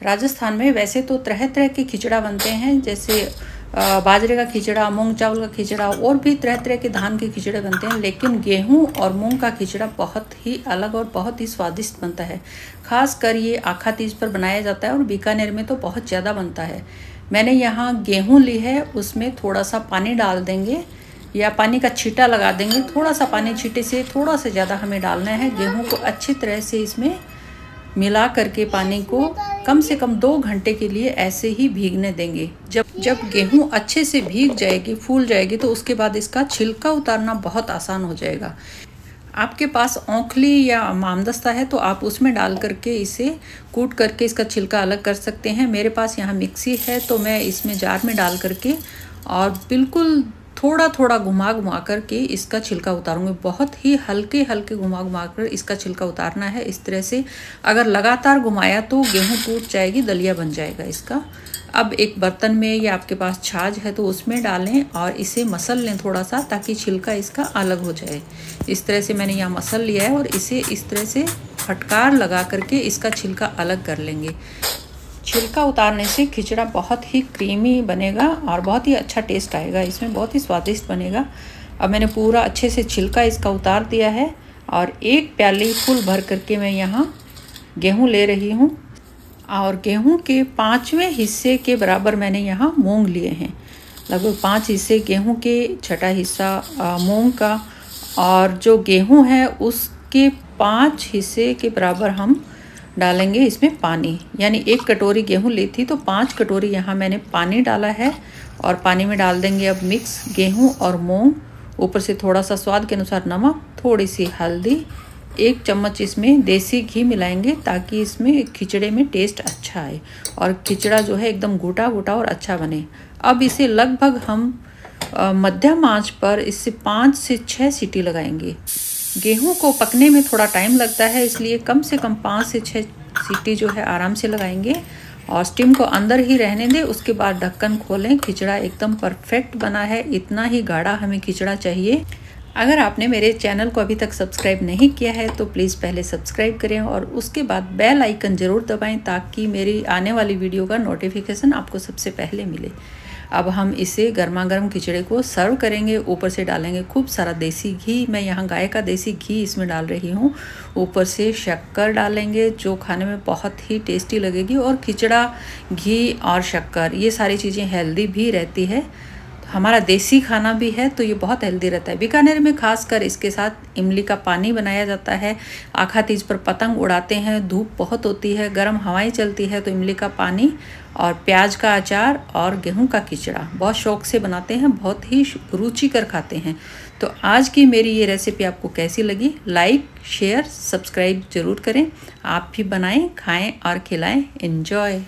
राजस्थान में वैसे तो तरह तरह के खिचड़ा बनते हैं, जैसे बाजरे का खिचड़ा, मूंग चावल का खिचड़ा, और भी तरह तरह के धान के खिचड़े बनते हैं, लेकिन गेहूँ और मूंग का खिचड़ा बहुत ही अलग और बहुत ही स्वादिष्ट बनता है। खासकर ये आखा तीज पर बनाया जाता है और बीकानेर में तो बहुत ज़्यादा बनता है। मैंने यहाँ गेहूँ ली है, उसमें थोड़ा सा पानी डाल देंगे, या पानी का छीटा लगा देंगे, थोड़ा सा पानी छीटे से थोड़ा सा ज़्यादा हमें डालना है। गेहूँ को अच्छी तरह से इसमें मिला करके पानी को कम से कम दो घंटे के लिए ऐसे ही भीगने देंगे। जब जब गेहूँ अच्छे से भीग जाएगी, फूल जाएगी तो उसके बाद इसका छिलका उतारना बहुत आसान हो जाएगा। आपके पास औंखली या मामदस्ता है तो आप उसमें डाल करके इसे कूट करके इसका छिलका अलग कर सकते हैं। मेरे पास यहाँ मिक्सी है तो मैं इसमें जार में डाल करके और बिल्कुल थोड़ा थोड़ा घुमा घुमा कर के इसका छिलका उतारूँगी। बहुत ही हल्के हल्के घुमा घुमा कर इसका छिलका उतारना है। इस तरह से अगर लगातार घुमाया तो गेहूँ टूट जाएगी, दलिया बन जाएगा इसका। अब एक बर्तन में या आपके पास छाछ है तो उसमें डालें और इसे मसल लें थोड़ा सा ताकि छिलका इसका अलग हो जाए। इस तरह से मैंने यहाँ मसल लिया है और इसे इस तरह से फटकार लगा करके इसका छिलका अलग कर लेंगे। छिलका उतारने से खिचड़ा बहुत ही क्रीमी बनेगा और बहुत ही अच्छा टेस्ट आएगा। इसमें बहुत ही स्वादिष्ट बनेगा। अब मैंने पूरा अच्छे से छिलका इसका उतार दिया है और एक प्याली फुल भर करके मैं यहाँ गेहूँ ले रही हूँ और गेहूँ के पाँचवें हिस्से के बराबर मैंने यहाँ मूंग लिए हैं। लगभग पाँच हिस्से गेहूँ के, छठा हिस्सा मूंग का और जो गेहूँ है उसके पाँच हिस्से के बराबर हम डालेंगे इसमें पानी। यानी एक कटोरी गेहूँ ली थी तो पाँच कटोरी यहाँ मैंने पानी डाला है और पानी में डाल देंगे अब मिक्स गेहूँ और मूंग। ऊपर से थोड़ा सा स्वाद के अनुसार नमक थोड़ी सी हल्दी, एक चम्मच इसमें देसी घी मिलाएँगे ताकि इसमें खिचड़े में टेस्ट अच्छा आए और खिचड़ा जो है एकदम गोटा गोटा और अच्छा बने। अब इसे लगभग हम मध्यम आँच पर इससे पाँच से छः सीटी लगाएँगे। गेहूँ को पकने में थोड़ा टाइम लगता है, इसलिए कम से कम पाँच से छः सीटी जो है आराम से लगाएँगे और स्टीम को अंदर ही रहने दें, उसके बाद ढक्कन खोलें। खिचड़ा एकदम परफेक्ट बना है, इतना ही गाढ़ा हमें खिचड़ा चाहिए। अगर आपने मेरे चैनल को अभी तक सब्सक्राइब नहीं किया है तो प्लीज़ पहले सब्सक्राइब करें और उसके बाद बेल आइकन ज़रूर दबाएँ, ताकि मेरी आने वाली वीडियो का नोटिफिकेशन आपको सबसे पहले मिले। अब हम इसे गर्मा गर्म खिचड़े को सर्व करेंगे, ऊपर से डालेंगे खूब सारा देसी घी। मैं यहाँ गाय का देसी घी इसमें डाल रही हूँ। ऊपर से शक्कर डालेंगे, जो खाने में बहुत ही टेस्टी लगेगी। और खिचड़ा, घी और शक्कर, ये सारी चीज़ें हेल्दी भी रहती है। हमारा देसी खाना भी है तो ये बहुत हेल्दी रहता है। बीकानेर में खासकर इसके साथ इमली का पानी बनाया जाता है। आखा तीज पर पतंग उड़ाते हैं, धूप बहुत होती है, गर्म हवाएँ चलती है तो इमली का पानी और प्याज का अचार और गेहूँ का खिचड़ा बहुत शौक से बनाते हैं, बहुत ही रुचि कर खाते हैं। तो आज की मेरी ये रेसिपी आपको कैसी लगी? लाइक शेयर सब्सक्राइब ज़रूर करें। आप भी बनाएँ, खाएँ और खिलाएँ। इन्जॉय